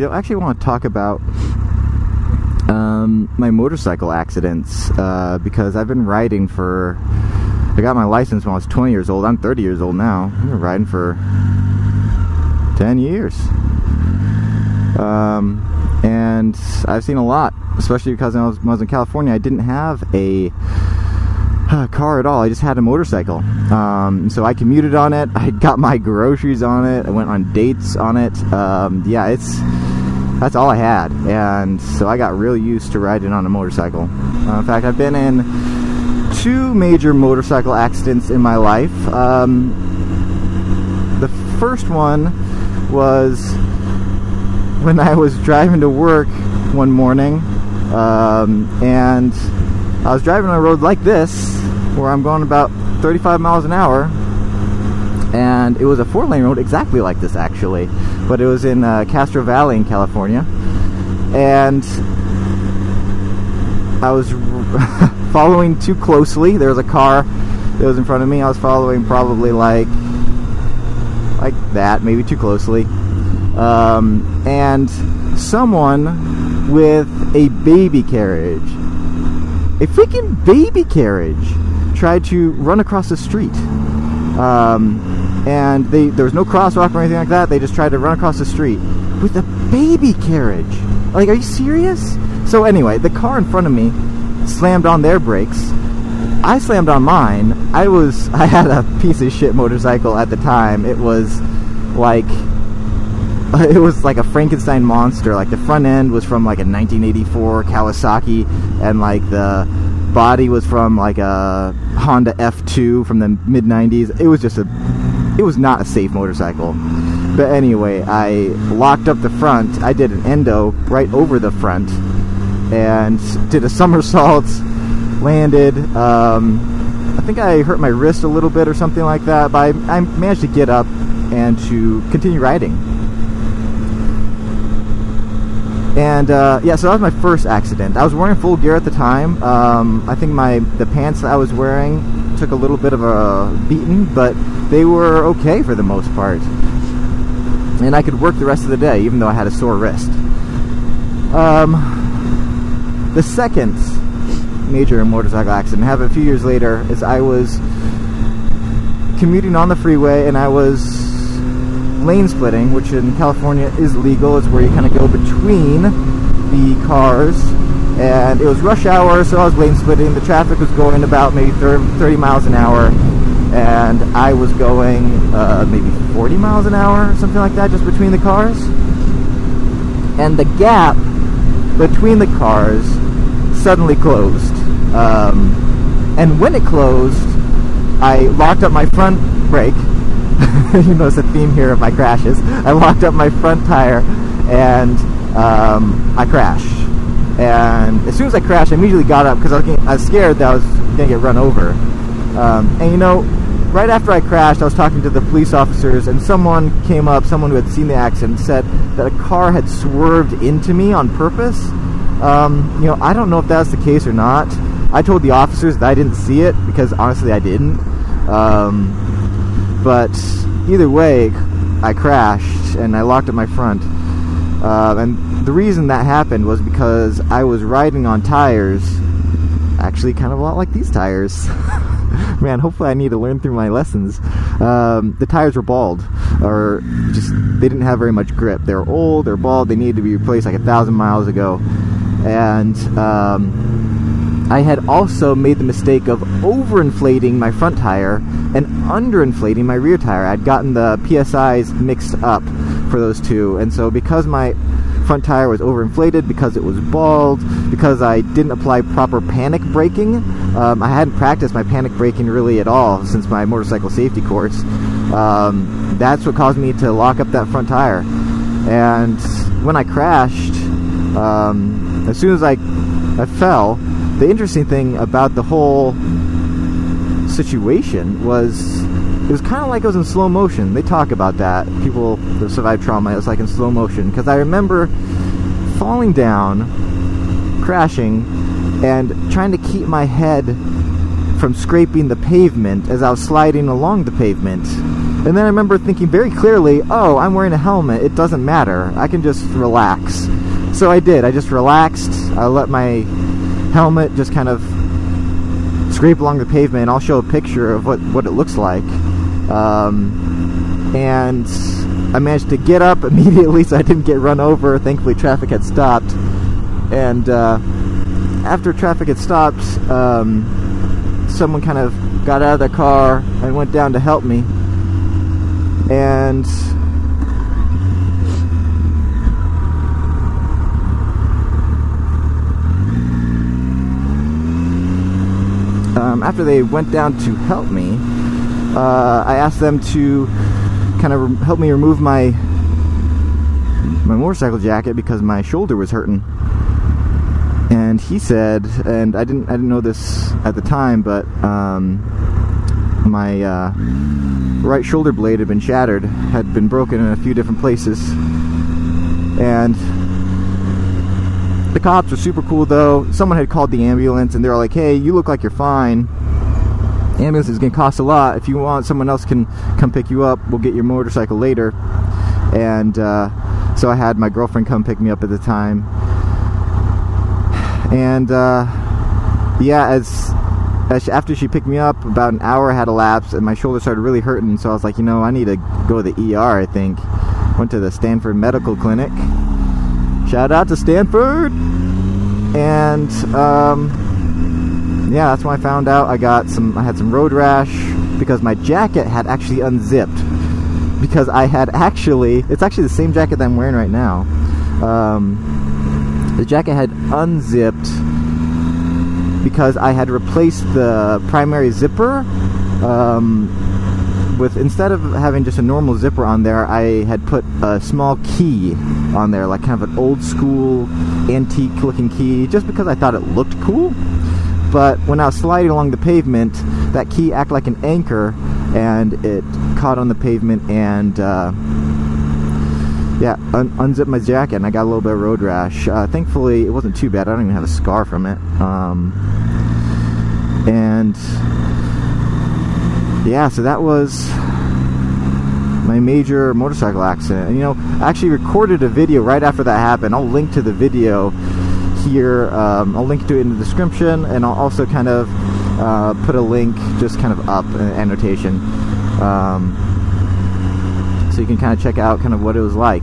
you know, I actually want to talk about um, my motorcycle accidents uh, because I've been riding for. I got my license when I was 20 years old. I'm 30 years old now. I've been riding for 10 years. Um, and I've seen a lot, especially because when I was, when I was in California, I didn't have a uh, car at all. I just had a motorcycle. Um, so I commuted on it. I got my groceries on it. I went on dates on it. Um, yeah, it's that's all I had, and so I got real used to riding on a motorcycle. Uh, in fact, I've been in two major motorcycle accidents in my life. Um, the first one was when I was driving to work one morning, um, and I was driving on a road like this, where I'm going about 35 miles an hour, and it was a four lane road exactly like this actually but it was in uh, Castro Valley in California. And I was following too closely. There was a car that was in front of me. I was following probably like like that maybe too closely. Um, and someone with a baby carriage a freaking baby carriage tried to run across the street. Um, and they there was no crosswalk or anything like that. They just tried to run across the street with a baby carriage. Like, are you serious? So anyway, the car in front of me slammed on their brakes. I slammed on mine. I was I had a piece of shit motorcycle at the time. It was like it was like a Frankenstein monster. Like the front end was from like a 1984 Kawasaki, and like the body was from like a Honda F2 from the mid 90s. It was just a it was not a safe motorcycle. But anyway, I locked up the front. I did an endo right over the front and did a somersault, landed. Um, I think I hurt my wrist a little bit or something like that, but I, I managed to get up and to continue riding. And uh, yeah, so that was my first accident. I was wearing full gear at the time. Um, I think my the pants that I was wearing took a little bit of a beating, but they were okay for the most part. And I could work the rest of the day, even though I had a sore wrist. Um, the second major motorcycle accident happened a few years later as I was commuting on the freeway and I was lane splitting, which in California is legal. It's where you kind of go between the cars. And it was rush hour, so I was lane splitting. The traffic was going about maybe 30 miles an hour. And I was going uh, maybe 40 miles an hour, something like that, just between the cars. And the gap between the cars suddenly closed. Um, and when it closed, I locked up my front brake you notice a theme here of my crashes. I locked up my front tire and um, I crashed. And as soon as I crashed, I immediately got up because I, I, was scared that I was going to get run over. Um, and you know, right after I crashed, I was talking to the police officers, and someone came up, someone who had seen the accident, said that a car had swerved into me on purpose. Um, you know, I don't know if that's the case or not. I told the officers that I didn't see it because honestly, I didn't. Um, but either way, I crashed and I locked up my front. Uh, and the reason that happened was because I was riding on tires, actually kind of a lot like these tires. Man, hopefully I need to learn through my lessons. Um, the tires were bald, or just they didn't have very much grip. They were old, they're bald, they needed to be replaced like a thousand miles ago. And um, I had also made the mistake of overinflating my front tire and underinflating my rear tire. I'd gotten the PSIs mixed up for those two, and so because my front tire was overinflated, because it was bald, because I didn't apply proper panic braking, um, I hadn't practiced my panic braking really at all since my motorcycle safety course. Um, that's what caused me to lock up that front tire. And when I crashed, um, as soon as I, I fell, the interesting thing about the whole situation was it was kind of like it was in slow motion. They talk about that. People that survive trauma, it was like in slow motion. Because I remember falling down, crashing, and trying to keep my head from scraping the pavement as I was sliding along the pavement. And then I remember thinking very clearly, oh, I'm wearing a helmet. It doesn't matter. I can just relax. So I did. I just relaxed. I let my helmet just kind of scrape along the pavement. I'll show a picture of what, what it looks like. Um, and I managed to get up immediately so I didn't get run over. Thankfully, traffic had stopped. And uh, after traffic had stopped, um, someone kind of got out of the car and went down to help me. And um, after they went down to help me, uh, I asked them to kind of help me remove my my motorcycle jacket because my shoulder was hurting. And he said, and I didn't I didn't know this at the time, but um, my uh, right shoulder blade had been shattered, had been broken in a few different places, and the cops were super cool though. Someone had called the ambulance and they were like, hey, you look like you're fine. ambulance is going to cost a lot. If you want, someone else can come pick you up. We'll get your motorcycle later. And uh, so I had my girlfriend come pick me up at the time. And uh, yeah, as, as she, after she picked me up, about an hour had elapsed and my shoulder started really hurting. So I was like, you know, I need to go to the ER, I think. Went to the Stanford Medical Clinic Shout out to Stanford. And um, yeah, that's when I found out I got some. I had some road rash because my jacket had actually unzipped. Because I had actually, it's actually the same jacket that I'm wearing right now. Um, the jacket had unzipped because I had replaced the primary zipper um, with instead of having just a normal zipper on there, I had put a small key on there, like kind of an old school antique looking key, just because I thought it looked cool. But when I was sliding along the pavement, that key acted like an anchor and it caught on the pavement and uh, yeah, un unzipped my jacket and I got a little bit of road rash. Uh, thankfully, it wasn't too bad. I don't even have a scar from it. Um, and yeah, so that was my major motorcycle accident. And you know, I actually recorded a video right after that happened. I'll link to the video here. Um, I'll link to it in the description, and I'll also kind of uh, put a link just kind of up, an annotation, um, so you can kind of check out kind of what it was like.